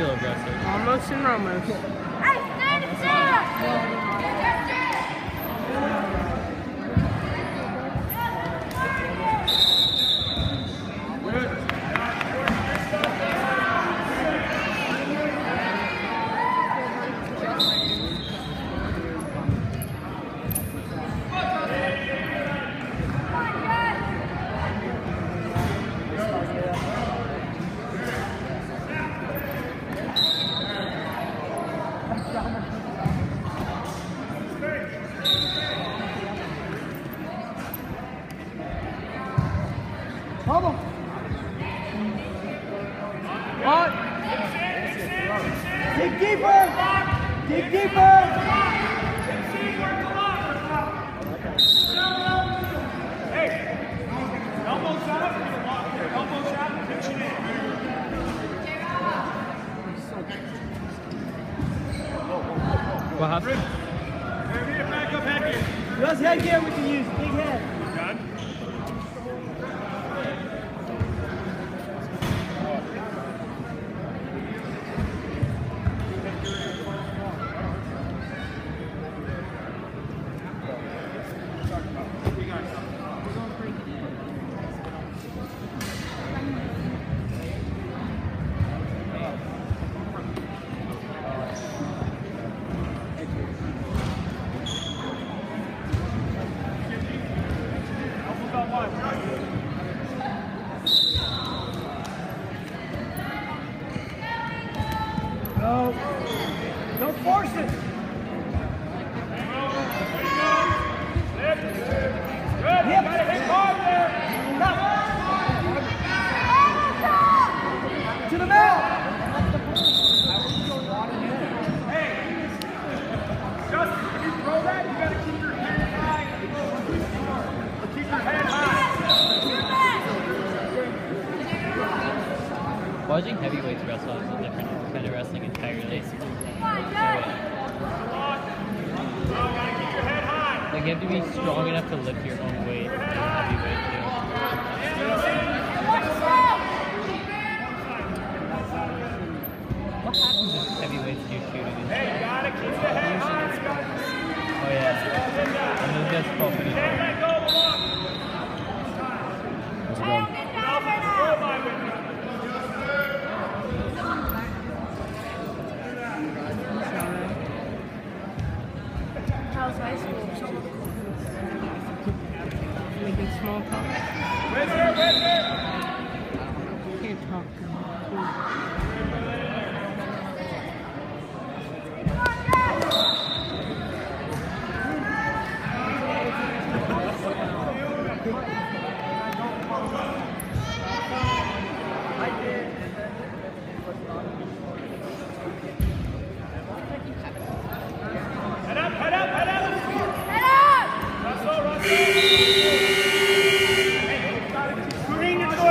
real aggressive. Almost and almost. Dig deeper. Dig deeper. Hey, elbows out, elbows out, pitch it in. What happened? That's headgear we can use. Big head. Watching heavyweights wrestle is a different kind of wrestling entirely. Like you have to be strong enough to lift your own weight a heavyweight too. What happens if heavyweights do shoot it? Hey, gotta keep the head high. Oh yeah. And those guys fall pretty hard. Small talk. Can't talk.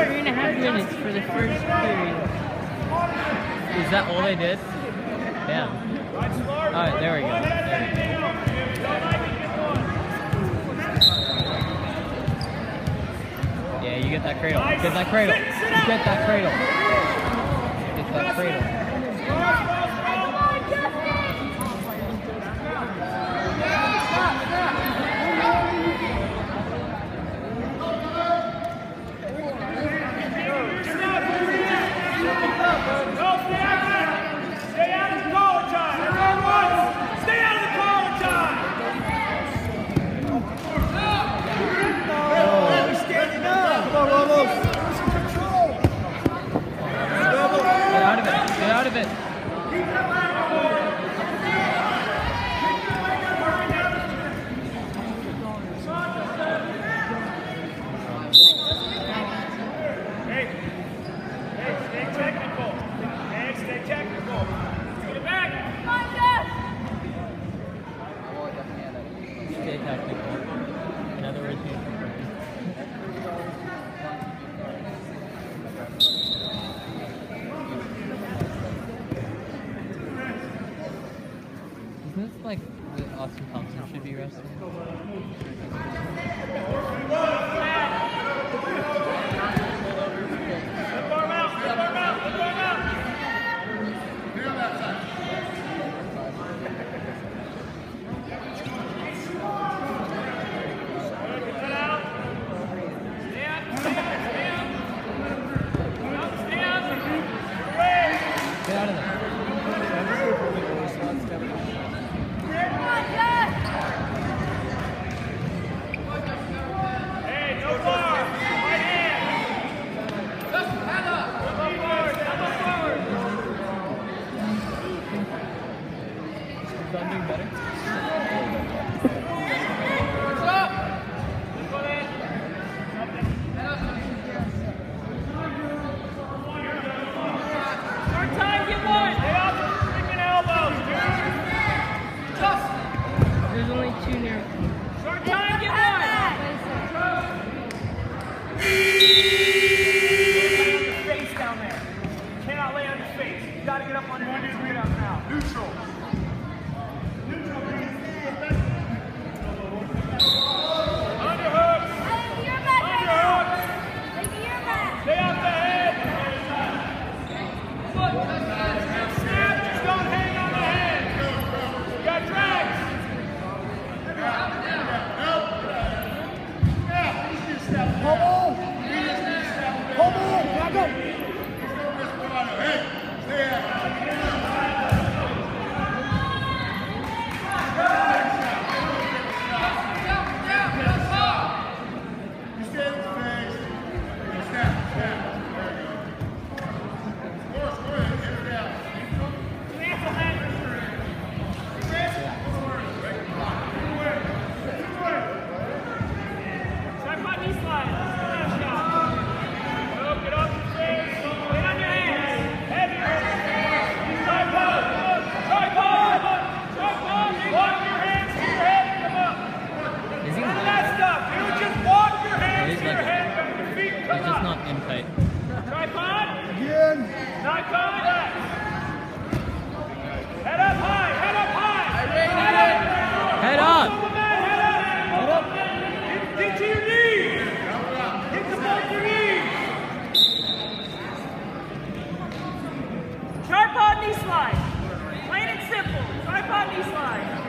Three and a half minutes for the first period. Is that all they did? Damn. Alright, there we go. There we go. Yeah, you get that cradle. Get that cradle. Get that cradle. Get that cradle. Standing up. Come on, Ramos. Get out of it. Get out of it. Isn't this like the Austin Thompson should be wrestling? Tripod. Again. Tripod. Head up high. Head up high. Head up. Up. Tripod knee slide. Plain and simple. Tripod knee slide.